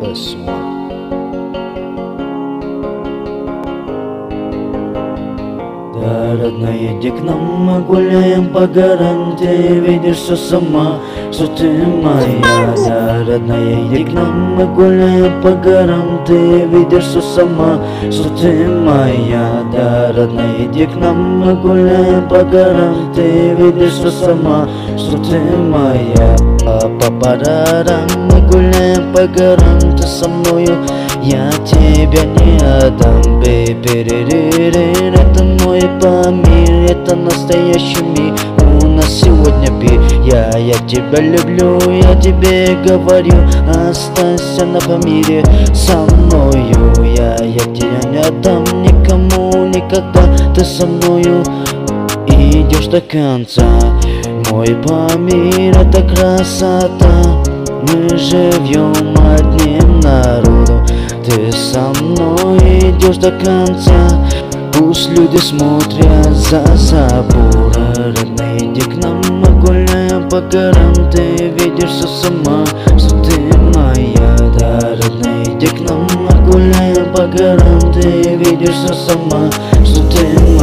S1 Да, родная, иди к нам, мы гуляем по горам Ты видишь все сама, что ты моя. Да, родная, иди к нам, мы гуляем по горам Ты видишь все сама, что ты моя. Да, родная, иди к нам, мы гуляем по горам Ты видишь все сама, что ты моя. Парарам мы гуляем по горам со мною. Я тебя не отдам, бэйби Это мой Памир, это настоящий мир. У нас сегодня пир. Я, я тебя люблю, я тебе говорю Останься на Памире со мною. Я, я тебя не отдам никому никогда. Ты со мною идешь до конца. Мой Памир, это красота Мы живем одним народом. Ты со мной идешь до конца. Пусть люди смотрят за забор Родная, иди к нам, мы гуляем по горам. Ты видишь все сама, что ты моя. Да, родная, иди к нам, мы гуляем по горам. Ты видишь все сама, что ты моя